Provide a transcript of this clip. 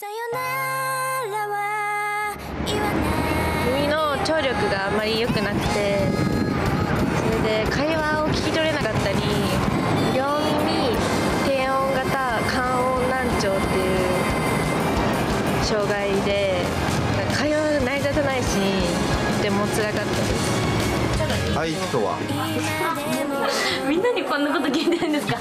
さよならは言わない。耳の聴力があまり良くなくてそれで会話を聞き取れなかったり両耳低音型感音難聴っていう障害で会話が成り立たないしとてもつらかったです。愛とは。みんなにこんなこと聞いてるんですか？